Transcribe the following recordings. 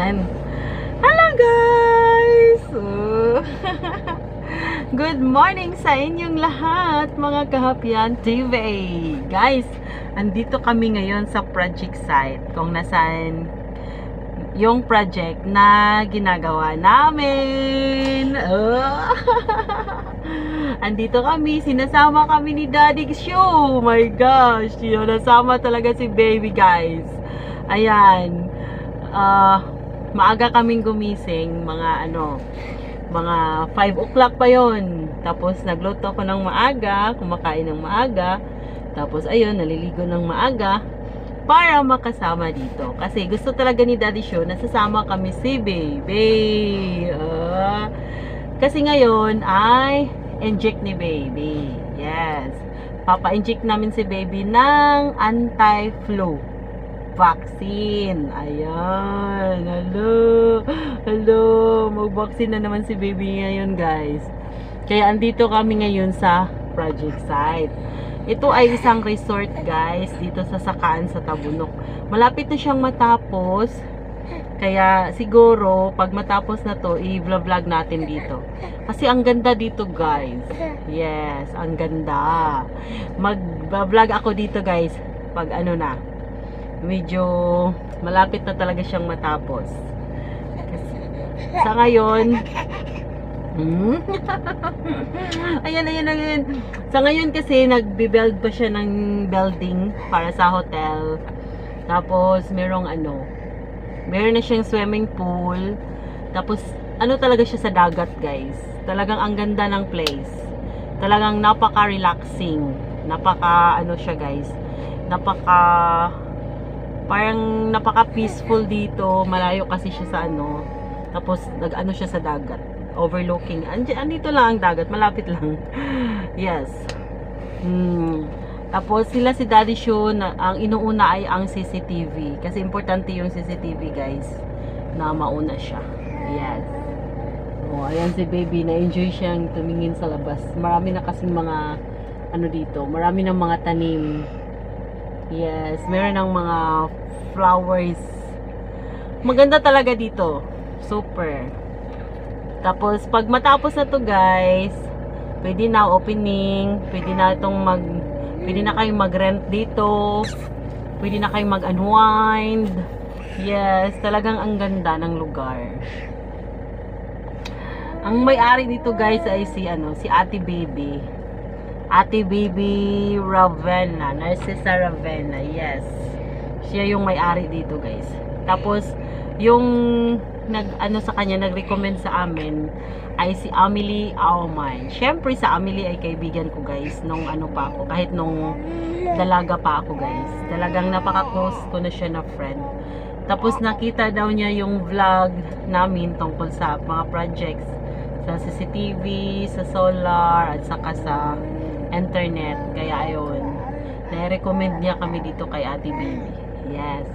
Ayan. Hello guys! Good morning sa inyong lahat mga kahapyan TV. Guys, andito kami ngayon sa project site kung nasaan yung project na ginagawa namin. Oh. Andito kami, sinasama kami ni Daddy Show. Oh my gosh, yun, nasama talaga si baby guys. Ayan. Uh, maaga kaming gumising, mga ano, mga 5 o'clock pa yon Tapos nagluto ko ng maaga, kumakain ng maaga. Tapos ayun, naliligo ng maaga para makasama dito. Kasi gusto talaga ni Daddy Show na sasama kami si Baby. Uh, kasi ngayon ay inject ni Baby. Yes. Papa-inject namin si Baby ng anti-flu vaccine. Ayan. Hello. Hello. Mag-vaccine na naman si Baby ngayon, guys. Kaya andito kami ngayon sa project site. Ito ay isang resort guys dito sa Sakaan sa Tabunok. Malapit na siyang matapos. Kaya siguro pag matapos na to, i-vlog natin dito. Kasi ang ganda dito guys. Yes, ang ganda. Mag-vlog ako dito guys pag ano na. Medyo malapit na talaga siyang matapos. Kasi, sa ngayon, Hmm? ayan, ayan, ayan. Sa ngayon kasi, nagbe-build pa siya ng building para sa hotel. Tapos, merong ano, meron na siyang swimming pool. Tapos, ano talaga siya sa dagat, guys. Talagang ang ganda ng place. Talagang napaka-relaxing. Napaka, ano siya, guys. Napaka, parang napaka-peaceful dito. Malayo kasi siya sa ano. Tapos, nag-ano siya sa dagat overlooking. Andi, andito lang ang dagat, malapit lang. yes. Hmm. Tapos sila si Daddy Show na ang inuuna ay ang CCTV kasi importante yung CCTV guys na mauna siya. Yes. Oh, ayan si baby na enjoy siyang tumingin sa labas. Marami na kasing mga ano dito, marami ng mga tanim. Yes, meron ng mga flowers. Maganda talaga dito. Super. Tapos, pag matapos na to guys, pwede na opening, pwede na itong mag, pwede na kayong mag-rent dito, pwede na kayong mag-unwind. Yes, talagang ang ganda ng lugar. Ang may-ari dito guys ay si, ano, si Ate Baby. Ate Baby Ravenna, Narcissa Ravenna, yes. Siya yung may-ari dito guys. Tapos, yung nag ano sa kanya nag-recommend sa amin ay si Amelie Auman. Syempre sa Amelie ay kaibigan ko guys nung ano pa ako kahit nung dalaga pa ako guys. Talagang napaka-close ko na siya na friend. Tapos nakita daw niya yung vlog namin tungkol sa mga projects sa CCTV, sa solar at saka sa internet. Kaya ayun, na-recommend niya kami dito kay Ate Baby. Yes.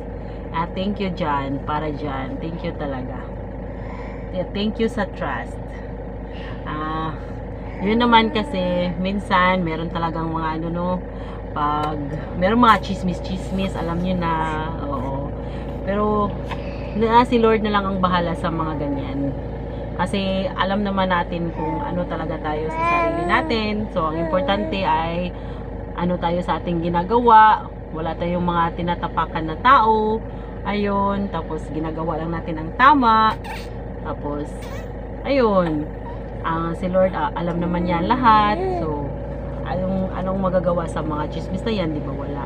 Ah, thank you John, para John. Thank you talaga. Thank you sa trust. Ah, yun naman kasi minsan meron talagang mga ano no, pag meron mga chismis-chismis, alam niyo na. Oo. Pero na si Lord na lang ang bahala sa mga ganyan. Kasi alam naman natin kung ano talaga tayo sa sarili natin. So, ang importante ay ano tayo sa ating ginagawa. Wala tayong mga tinatapakan na tao ayun, tapos ginagawa lang natin ang tama, tapos, ayun, uh, si Lord, uh, alam naman niya lahat, so, anong, anong magagawa sa mga chismis na yan, di ba wala?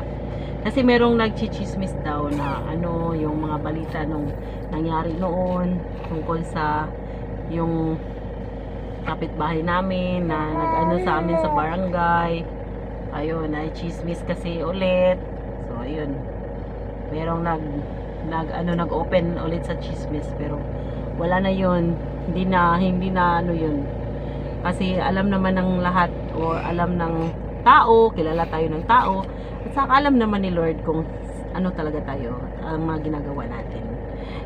Kasi merong nagchichismis daw na ano, yung mga balita nung nangyari noon, tungkol sa, yung kapitbahay namin na nag-ano sa amin sa barangay, ayun, ay chismis kasi ulit, so, ayun, merong nag nag ano nag-open ulit sa chismis pero wala na yun. Hindi na hindi na ano yun. Kasi alam naman ng lahat o alam ng tao kilala tayo ng tao. At saka alam naman ni Lord kung ano talaga tayo ang mga ginagawa natin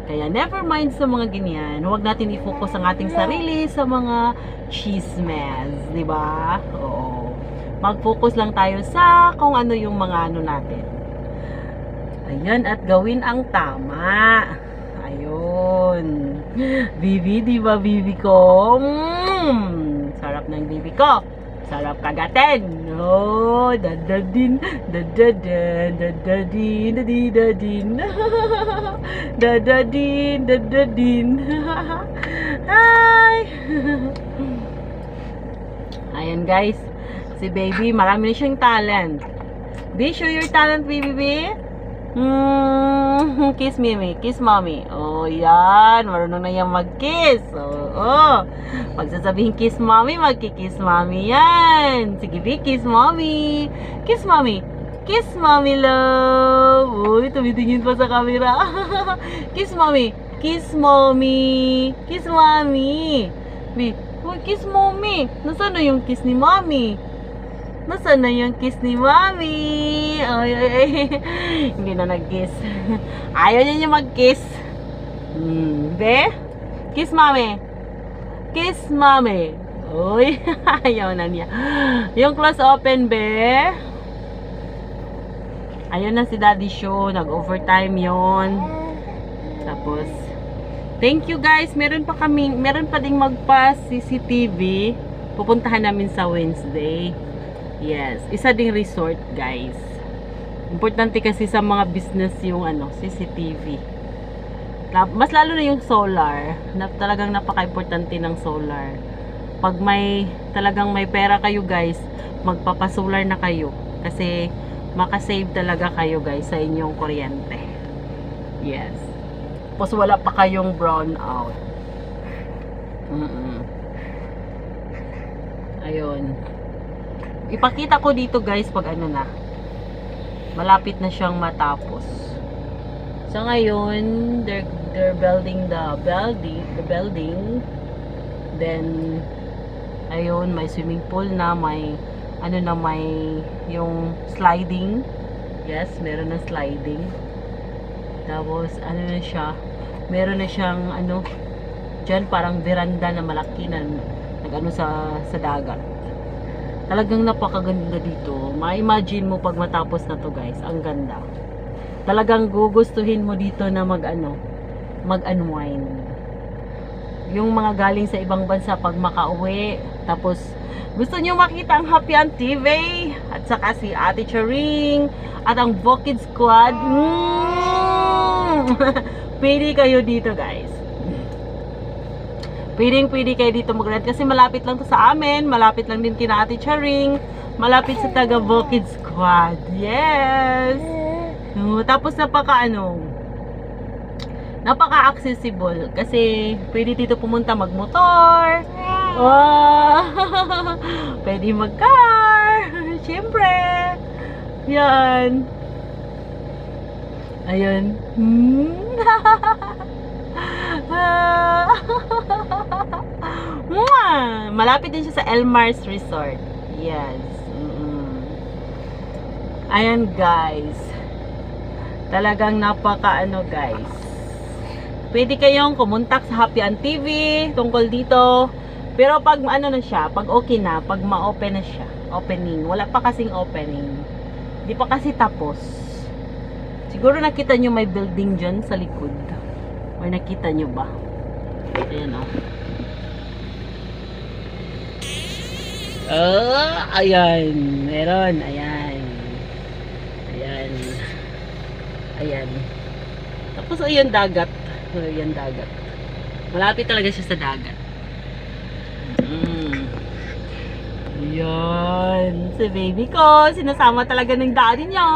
kaya never mind sa mga ganyan huwag natin i-focus ang ating sarili sa mga chismes di ba oo mag-focus lang tayo sa kung ano yung mga ano natin Ayan, at gawin ang tama. Ayun. Bibi, di ba bibi ko? Mm, sarap ng bibi ko. Sarap kagatin. Oh, dadadin, dadadin, dadadin, dadidadin. Dadadin, dadadin. Hi! Ayan guys, si baby, marami na siyang talent. Be, show your talent, baby, be. Mm, kiss mimi, kiss mommy. Oh, yan. Marunong na yan mag-kiss. Oo. Oh, Pag sasabihin kiss mommy, magkikiss mommy yan. Sige, be, kiss mommy. Kiss mommy. Kiss mommy, love. Uy, tumitingin pa sa camera. kiss mommy. Kiss mommy. Kiss mommy. Be, uy, kiss mommy. Nasaan na yung kiss ni mommy? Nasaan na yung kiss ni Mami? Ay, ay, ay. Hindi na nag-kiss. Ayaw niya niya mag-kiss. Hmm, be? Kiss Mami. Kiss Mami. Uy, ayaw na niya. Yung close open, be. Ayun na si Daddy Show. Nag-overtime yon. Tapos, thank you guys. Meron pa kami, meron pa ding magpa CCTV. Pupuntahan namin sa Wednesday. Yes, isa ding resort, guys. Importante kasi sa mga business yung ano, CCTV. Mas lalo na yung solar, na talagang napaka-importante ng solar. Pag may talagang may pera kayo, guys, magpapa-solar na kayo kasi makasave talaga kayo, guys, sa inyong kuryente. Yes. Tapos wala pa kayong brown out. Mm-mm. Ayun ipakita ko dito guys pag ano na. Malapit na siyang matapos. So ngayon they're, they're building the building the building. Then ayun may swimming pool na may ano na may yung sliding. Yes meron na sliding. Tapos ano na siya meron na siyang ano dyan parang veranda na malaki na nag-ano sa, sa dagat Talagang napakaganda dito. Ma-imagine mo pag matapos na to guys. Ang ganda. Talagang gugustuhin mo dito na mag ano, mag-unwind. Yung mga galing sa ibang bansa pag makauwi. Tapos gusto nyo makita ang Happy Aunt TV at saka si Ate Charing at ang Bokid Squad. Mm! Pili kayo dito guys. Pwedeng pwede kayo dito mag-rent kasi malapit lang to sa amin. Malapit lang din kina Ate Charing. Malapit sa taga Bokid Squad. Yes! No, tapos napaka ano, napaka-accessible kasi pwede dito pumunta magmotor. Oh, pwede mag-car. Siyempre. Yan. Ayun. Hmm. Malapit din siya sa Elmar's Resort. Yes. Mm-mm. Ayan guys. Talagang napaka ano guys. Pwede kayong kumontak sa Happy Aunt TV tungkol dito. Pero pag ano na siya, pag okay na, pag ma-open na siya, opening. Wala pa kasing opening. Di pa kasi tapos. Siguro nakita nyo may building dyan sa likod. Or nakita nyo ba? Ayan o. Oh, ayan. Meron. Ayan. Ayan. Ayan. Tapos ayan dagat. Ayan dagat. Malapit talaga siya sa dagat. Mm. Ayan. Si baby ko. Sinasama talaga ng daddy niya.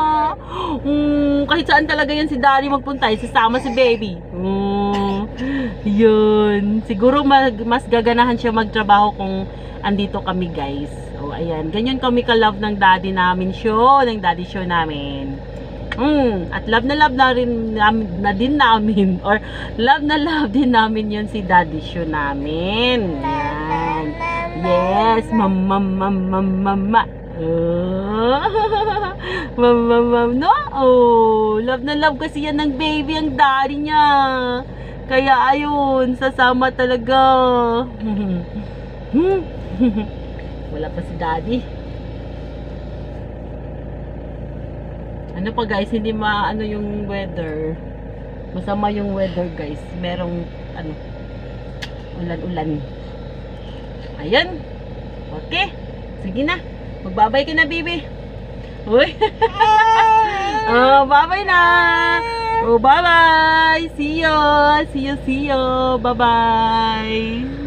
Mm, kahit saan talaga yan si daddy magpunta. Sasama si baby. Mm. Yun. Siguro mag, mas gaganahan siya magtrabaho kung andito kami guys. O ayan. Ganyan kami ka-love ng daddy namin show. Ng daddy show namin. Mm, at love na love na rin nam- na din namin or love na love din namin yun si daddy show namin. Yan. Yes, mama mama mama. Oh. mama mama no? Oh, love na love kasi yan ng baby ang daddy niya. Kaya ayun, sasama talaga. Wala pa si daddy. Ano pa guys, hindi maano yung weather. Masama yung weather guys. Merong ano ulan-ulan. Ayun. Okay. Sige na. Magbabay ka na, baby. Uy. oh, bye-bye na. Oh, bye-bye. See you. See you, see you. Bye-bye.